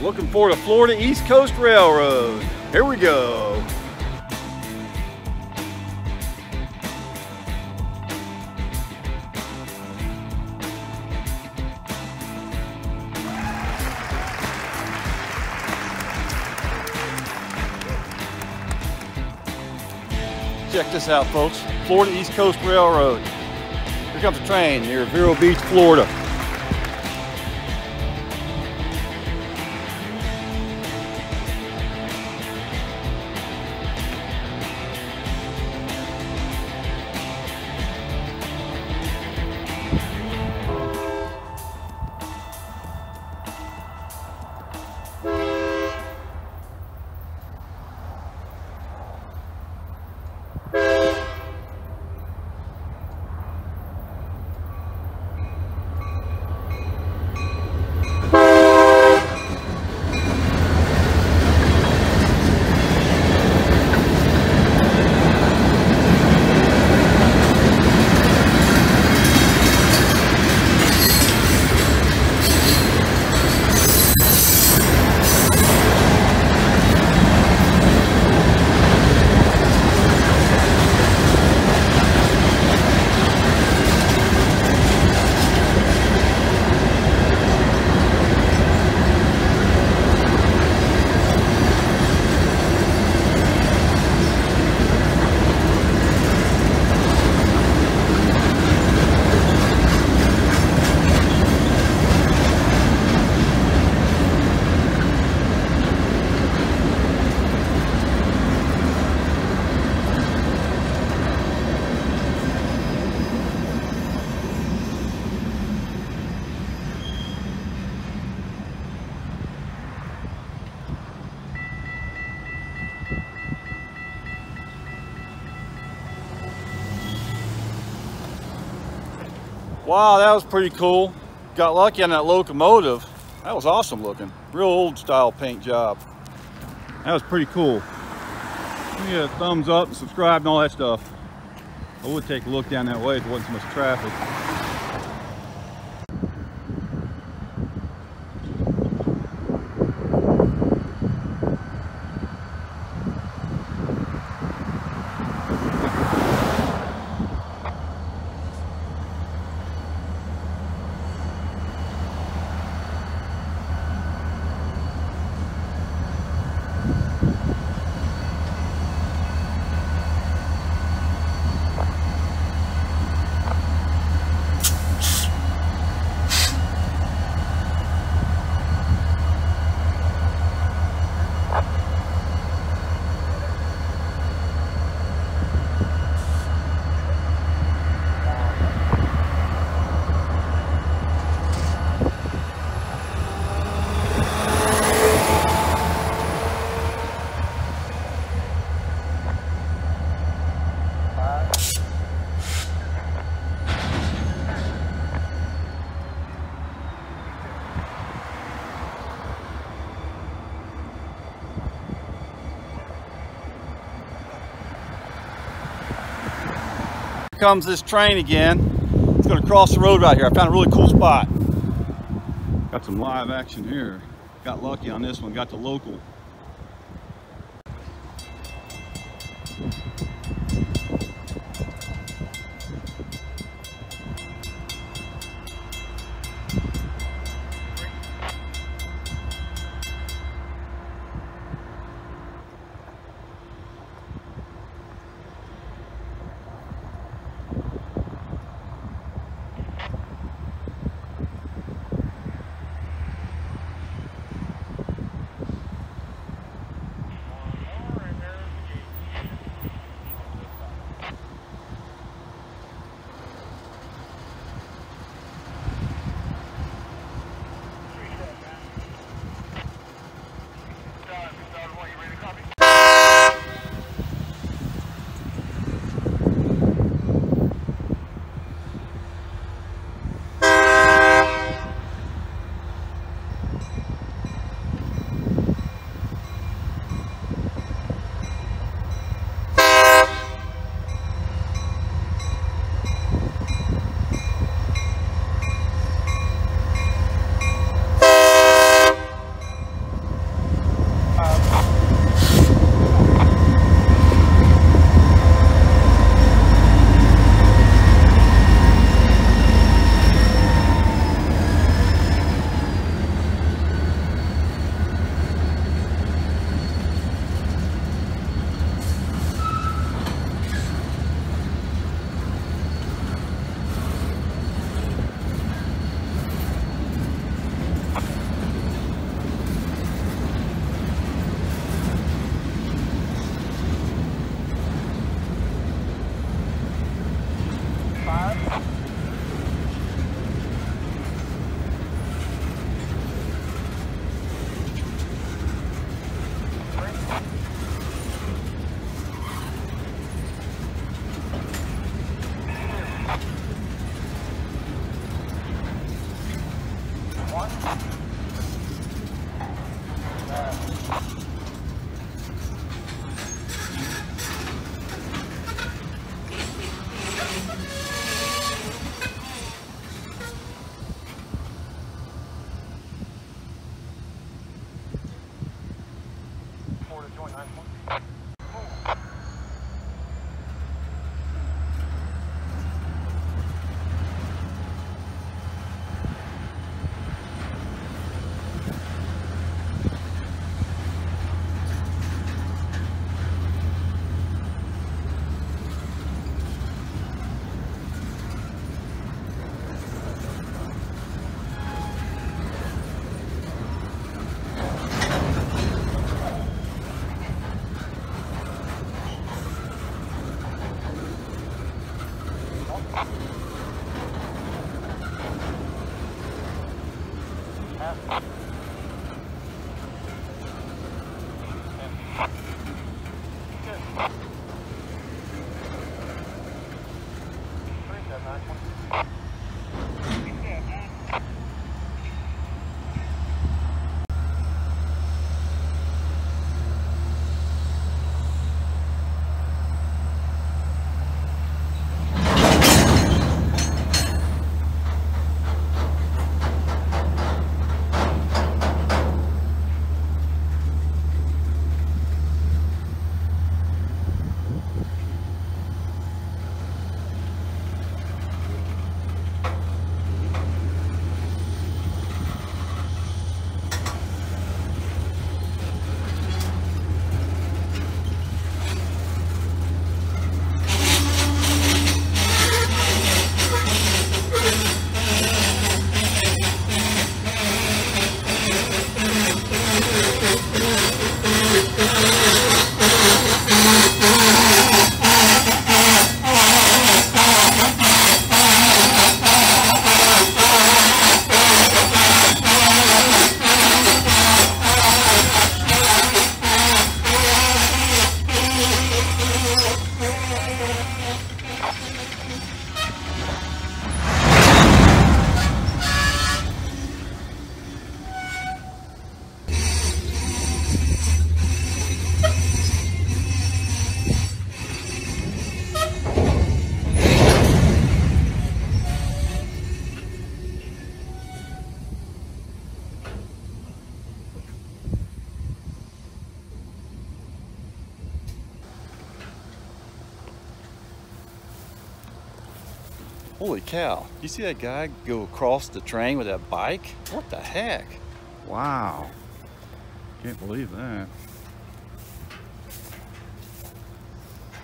looking for the Florida East Coast Railroad. Here we go. Check this out, folks. Florida East Coast Railroad. Here comes a train near Vero Beach, Florida. That was pretty cool. Got lucky on that locomotive. That was awesome looking. Real old style paint job. That was pretty cool. Give me a thumbs up and subscribe and all that stuff. I would take a look down that way if there wasn't so much traffic. Comes this train again. It's to cross the road right here. I found a really cool spot. Got some live action here. Got lucky on this one, got the local. Holy cow. You see that guy go across the train with that bike? What the heck? Wow. Can't believe that.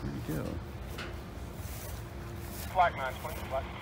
Where'd he go? Flag 920,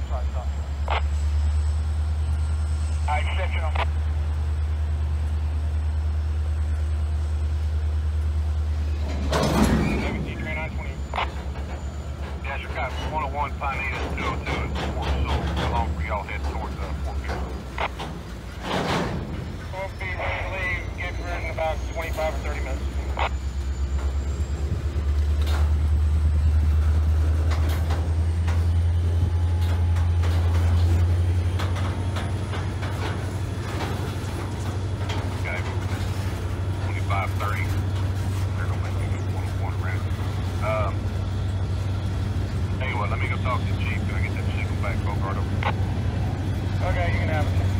contract up. All right, sectional. talk to Chief. Can I get that signal back? Bogart. Okay, you can have it.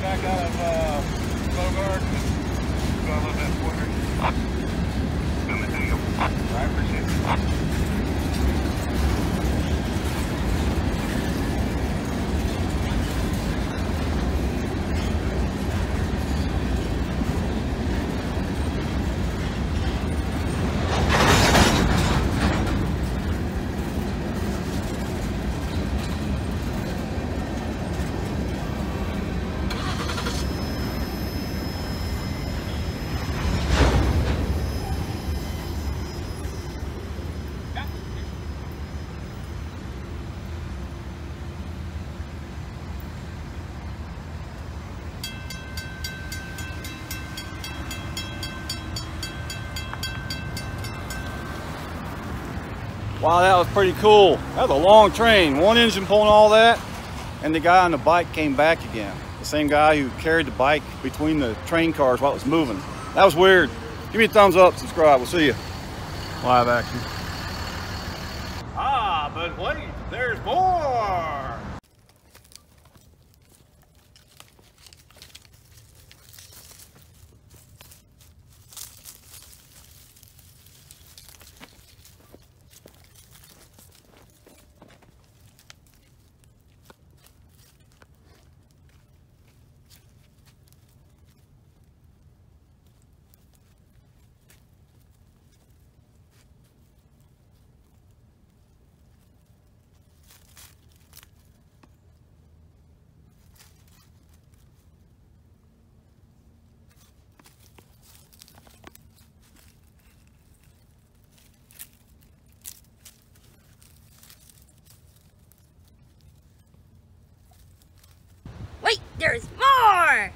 back out of uh, Bogart. Go a little bit further. Coming to you. I appreciate it. Wow, that was pretty cool. That was a long train. One engine pulling all that, and the guy on the bike came back again. The same guy who carried the bike between the train cars while it was moving. That was weird. Give me a thumbs up, subscribe. We'll see you. Live action. Ah, but wait, there's more! Wait, there's more!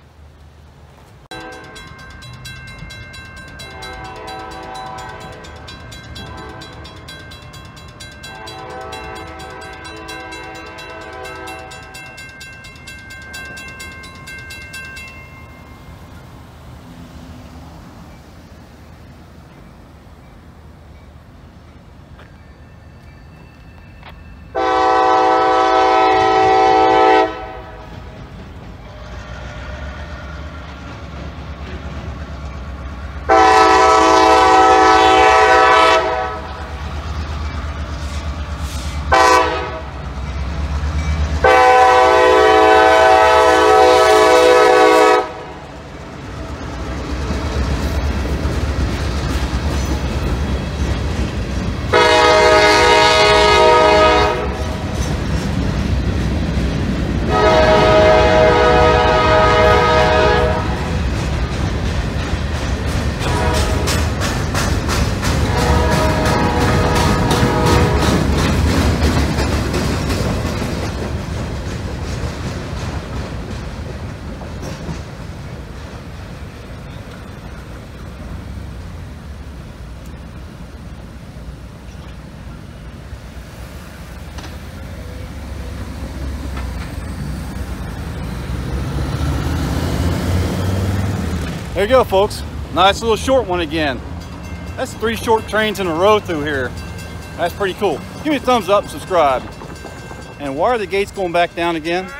There you go, folks. Nice little short one again. That's three short trains in a row through here. That's pretty cool. Give me a thumbs up subscribe. And why are the gates going back down again?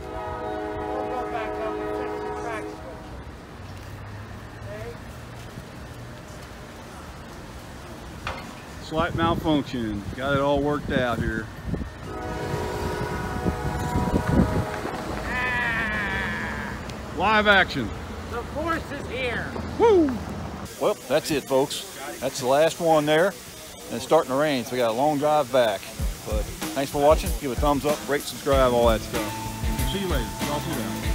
We'll go back up and fix the track switch. Okay? Slight malfunction. Got it all worked out here. Live action. The force is here. Woo! Well, that's it, folks. That's the last one there. And it's starting to rain, so we got a long drive back. But thanks for watching. Give a thumbs up, rate, subscribe, all that stuff. See you later. Y'all see you later.